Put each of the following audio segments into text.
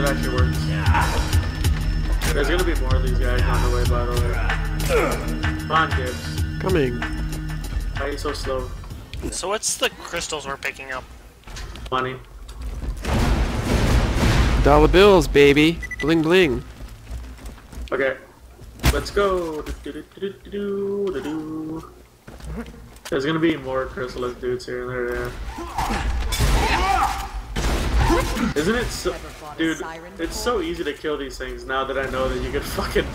that actually works. There's gonna be more of these guys on the way, by the way. Come on, Gibbs. Coming. Why are you so slow? So what's the crystals we're picking up? Money. Dollar bills, baby. Bling bling. Okay. Let's go. There's gonna be more crystalisk dudes here and there. Yeah. Isn't it so, dude? It's so easy to kill these things now that I know that you can fucking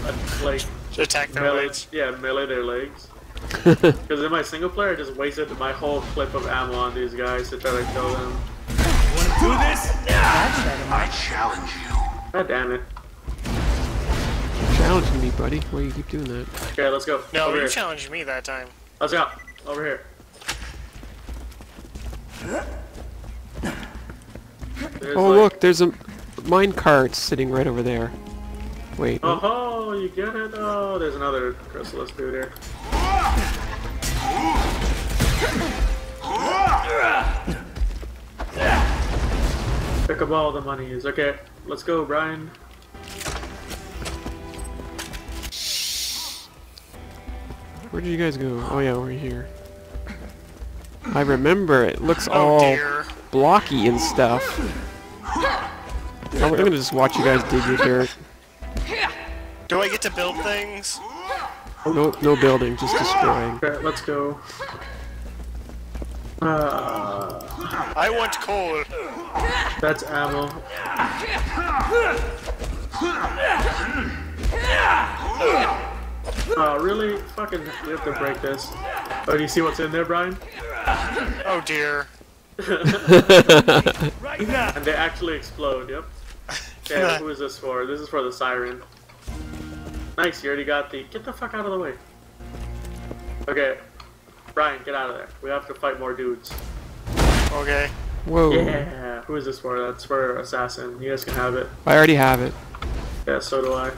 like attack their melee, legs. yeah, melee their legs. Because in my single player, I just wasted my whole clip of ammo on these guys to try to kill them. Wanna Do this? I challenge you. God damn it. Challenging me, buddy. Why do you keep doing that? Okay, let's go. No, Over you here. challenged me that time. Let's go. Over here. There's Oh, like- look, there's a mine cart sitting right over there. Wait. no. Oh, you get it? Oh, there's another crystalisk dude here. Pick up all the monies. Okay, let's go, Brian. Where did you guys go? Oh yeah, over here. I remember. It looks Oh all dear. Blocky and stuff. I'm gonna just watch you guys dig your dirt. Do I get to build things? No, no building, just destroying. Okay, let's go. Uh, I want coal. that's ammo. Oh, really? Fucking, we have to break this. Oh, do you see what's in there, Brian? Oh dear. Right now. And they actually explode, yep. Okay, who is this for? This is for the siren. Nice, you already got the... Get the fuck out of the way. Okay. Brian, get out of there. We have to fight more dudes. Okay. Whoa. Yeah, who is this for? That's for Assassin. You guys can have it. I already have it. Yeah, so do I.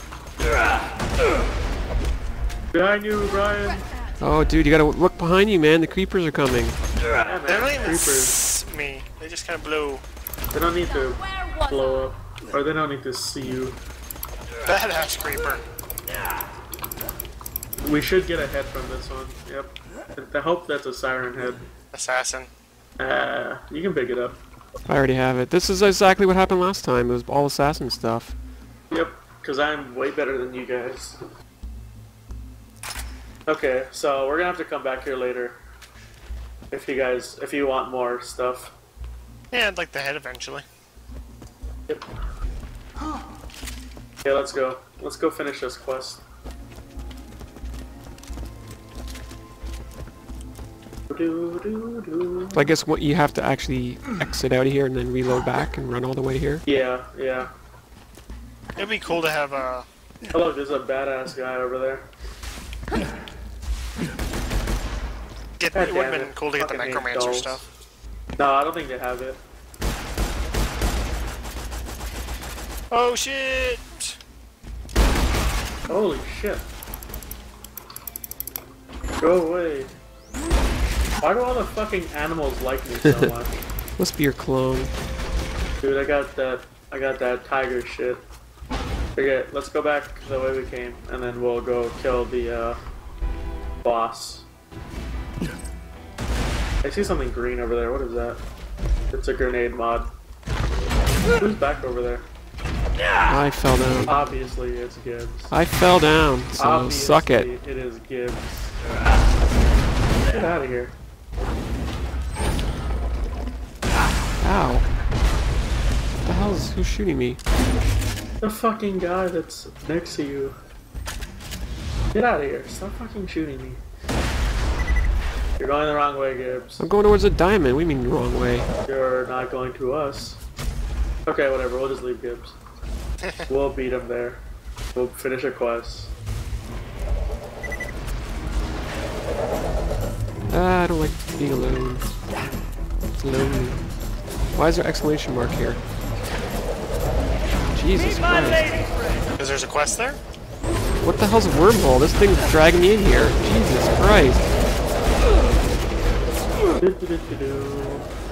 Behind you, Brian! Oh, dude, you gotta look behind you, man. The creepers are coming. Yeah, man, They don't even creepers. S me. They just kind of blow. They don't need to blow up. Or they don't need to see you. Badass creeper. Yeah. We should get a head from this one. Yep. I hope that's a siren head. Assassin. Uh, you can pick it up. I already have it. This is exactly what happened last time. It was all assassin stuff. Yep, because I'm way better than you guys. Okay, so we're gonna have to come back here later. If you guys, if you want more stuff. Yeah, I'd like the head eventually. Yep. Yeah, let's go. Let's go finish this quest. So I guess what you have to actually exit out of here and then reload back and run all the way here. Yeah, yeah. It'd be cool to have a. Oh, look, there's a badass guy over there. Get, it would have been cool to get the Fucking hate necromancer stuff. No, I don't think they have it. Oh shit! Holy shit. Go away. Why do all the fucking animals like me so much? Must be your clone. Dude, I got that I got that tiger shit. Okay, let's go back the way we came and then we'll go kill the uh boss. I see something green over there. What is that? It's a grenade mod. Who's back over there? I fell down. Obviously it's Gibbs. I fell down, so Obviously, suck it. It is Gibbs. Get out of here. Ow. What the hell is who's shooting me? The fucking guy that's next to you. Get out of here. Stop fucking shooting me. You're going the wrong way, Gibbs. I'm going towards a diamond. We mean the wrong way. You're not going to us. Okay, whatever. We'll just leave Gibbs. we'll beat him there. We'll finish a quest. Ah, I don't like being alone. It's lonely. Why is there exclamation mark here? Jesus Christ. lady friend. Because there's a quest there? What the hell's a wormhole? This thing's dragging me in here. Jesus Christ. トゥルトゥ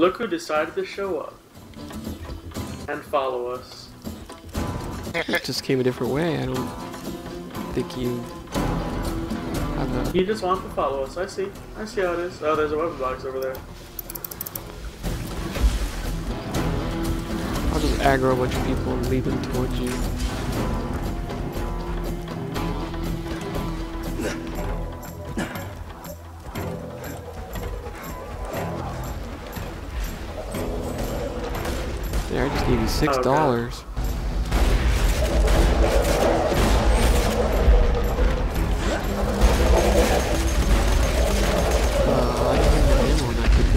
Look who decided to show up and follow us. It just came a different way. I don't think you have a... He just wants to follow us. I see. I see how it is. Oh, there's a weapon box over there. I'll just aggro a bunch of people and lead them towards you. Six Okay. dollars. Uh, I don't have any ammo and I could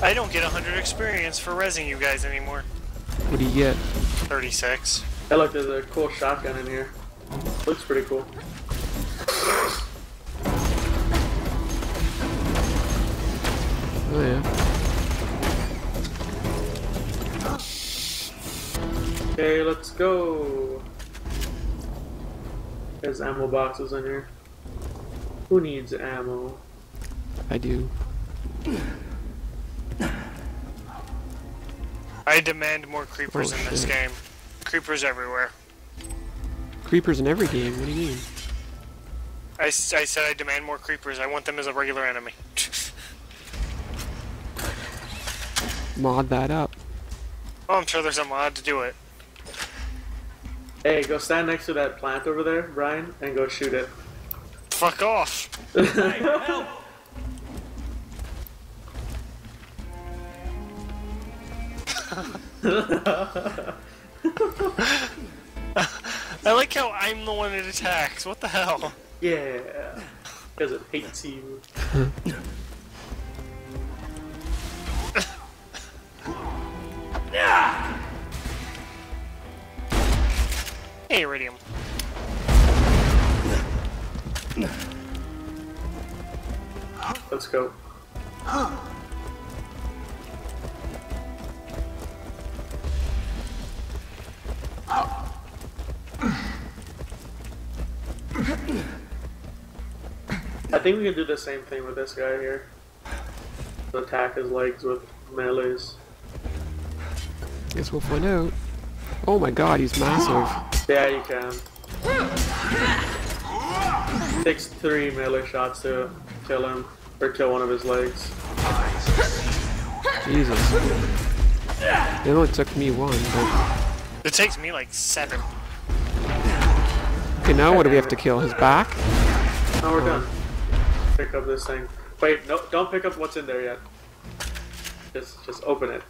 go. I don't get 100 experience for resing you guys anymore. What do you get? 36. Hey, look, there's a cool shotgun in here. Looks pretty cool. Oh yeah. Okay, let's go. There's ammo boxes in here. Who needs ammo? I do. I demand more creepers Oh, in this oh, shit. game. Creepers everywhere. Creepers in every game. What do you mean? I, I said I demand more creepers. I want them as a regular enemy. Mod that up. oh, I'm sure there's a mod to do it. Hey, go stand next to that plant over there, Brian, and go shoot it. Fuck off. Help! I like how I'm the one it attacks. What the hell? yeah, because it hates you. Hey, Iridium. Let's go. I think we can do the same thing with this guy here. Attack his legs with melees. Guess we'll find out. Oh my god, he's massive. Yeah, you can. Takes three melee shots to kill him, or kill one of his legs. Jesus. It only took me one, but... It takes me like seven. Okay, now what do we have to kill? His back? Now we're uh-huh. done. Pick up this thing. Wait, no, don't pick up what's in there yet. Just, just open it.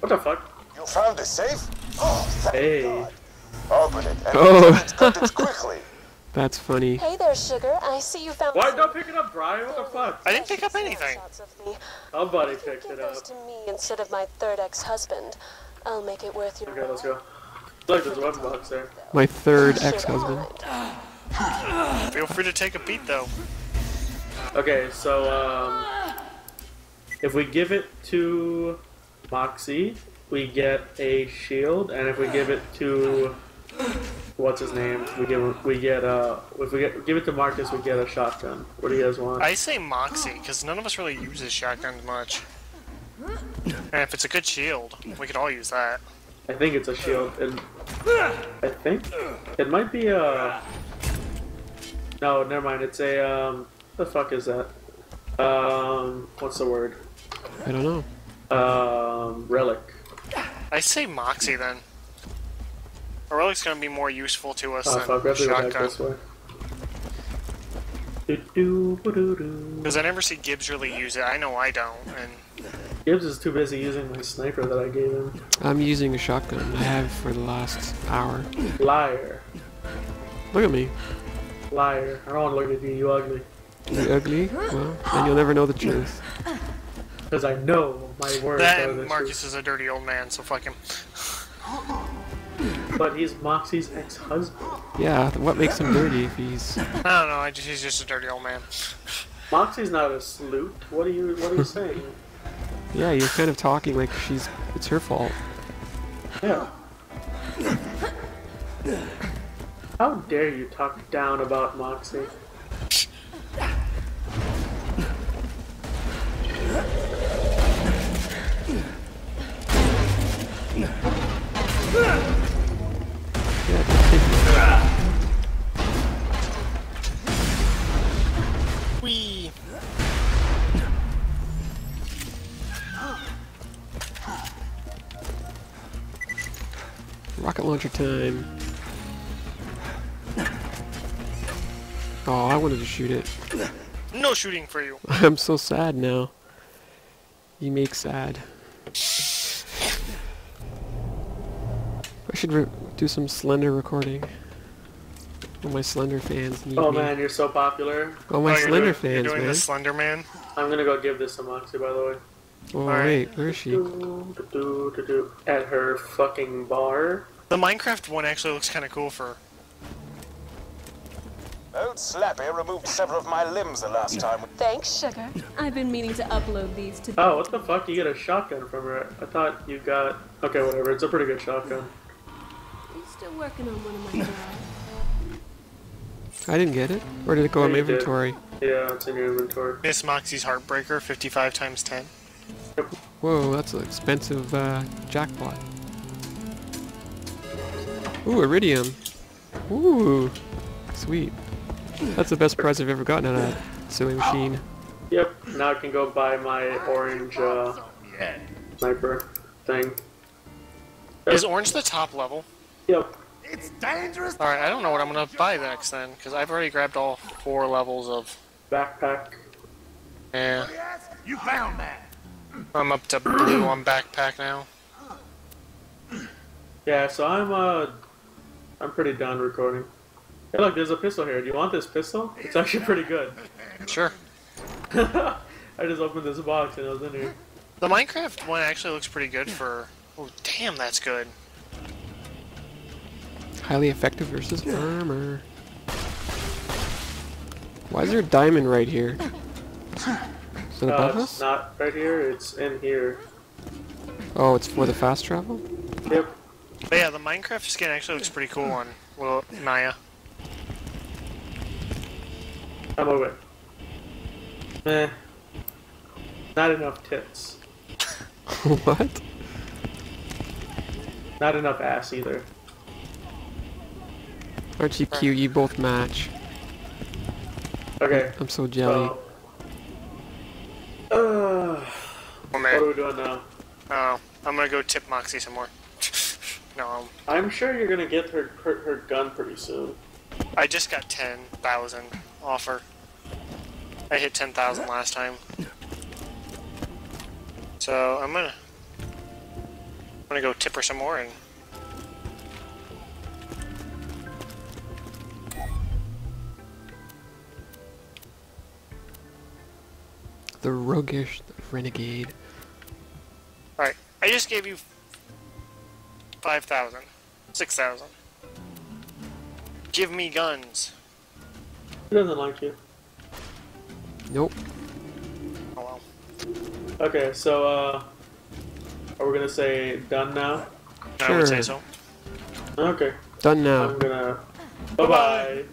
What the fuck? You found the safe? Oh, thank Hey. God. Open it and Oh. get its contents quickly. That's funny. Hey there, sugar. I see you found. Why some don't pick it up, Brian? What the fuck? I didn't pick up anything. snapshots of me. Nobody If you picked give it up. those to me instead of my third ex-husband, I'll make it worth your Okay, let's go. Look, there's a weapon box there. My third ex-husband. Feel free to take a beat though. Okay, so um, if we give it to Moxxi, we get a shield, and if we give it to what's his name, we give we get uh if we get, give it to Marcus, we get a shotgun. What do you guys want? I say Moxxi, because none of us really uses shotguns much. And if it's a good shield, we could all use that. I think it's a shield, and I think it might be a. No, never mind. It's a um. The fuck is that? Um, what's the word? I don't know. Um, relic. I say Moxxi then. A relic's gonna be more useful to us Oh fuck, we have to than a shotgun. this way. Do-do-ba-do-do. Because I never see Gibbs really use it. I know I don't. And Gibbs is too busy using my sniper that I gave him. I'm using a shotgun. I have for the last hour. Liar. Look at me. Liar. I don't want to look at you, you ugly. You ugly? Well, then you'll never know the truth. Because I know my words are then the Marcus is a dirty old man, so fuck him. truth. But he's Moxxi's ex-husband. Yeah, what makes him dirty if he's... I don't know. I just, he's just a dirty old man. Moxxi's not a sloot. What are you What are you saying? Yeah, you're kind of talking like she's... It's her fault. Yeah. How dare you talk down about Moxxi? Launcher time. Oh, I wanted to shoot it. No shooting for you. I'm so sad now. You make sad. I should re do some Slender recording. All my Slender fans need Oh me. man, you're so popular. All my Oh, Slender doing, fans, You're doing man. the Slender Man. I'm gonna go give this to Moxxi, by the way. Oh Alright. wait, where is she? Do, do, do, do, do. At her fucking bar. The Minecraft one actually looks kind of cool for. Old Slappy removed several of my limbs the last time. Thanks, sugar. I've been meaning to upload these to. Oh, what the fuck? You get a shotgun from her. I thought you got. Okay, whatever. It's a pretty good shotgun. I'm still working on one of my jobs. I didn't get it. Where did it go Yeah, in my you did. inventory? Yeah, it's in your inventory. Miss Moxxi's Heartbreaker, 55 times 10. Whoa, that's an expensive uh, jackpot. Ooh, iridium. Ooh, sweet. That's the best prize I've ever gotten on a that sewing machine. Yep. Now I can go buy my orange uh, Yeah. sniper thing. Is orange the top level? Yep. It's dangerous. Alright, I don't know what I'm gonna buy next then, because I've already grabbed all four levels of. Backpack. Yeah. You found that. I'm up to blue on backpack now. Yeah, so I'm uh, I'm pretty done recording. Hey, look, there's a pistol here. Do you want this pistol? It's actually pretty good. Sure. I just opened this box and it was in here. The Minecraft one actually looks pretty good for. Oh, damn, that's good. Highly effective versus armor. Why is there a diamond right here? Is it Uh, above it's us? not right here. It's in here. Oh, it's for the fast travel? Yep. But yeah, the Minecraft skin actually looks pretty cool on little Maya. I'm over it. Eh. Not enough tits. what? Not enough ass either. Aren't you cute? You both match. Okay. I'm so jelly. So, uh, Oh what are we doing now? Oh, I'm gonna go tip Moxxi some more. No, I'm sure you're gonna get her her, her gun pretty soon. I just got 10,000 offer. I hit 10,000 last time. So I'm gonna I'm gonna go tip her some more and The roguish renegade. Alright. I just gave you 5,000. 6,000. Give me guns. He doesn't like you. Nope. Oh well. Okay, so uh, are we gonna say done now? I would say so. Okay. Done now. I'm gonna. Bye bye.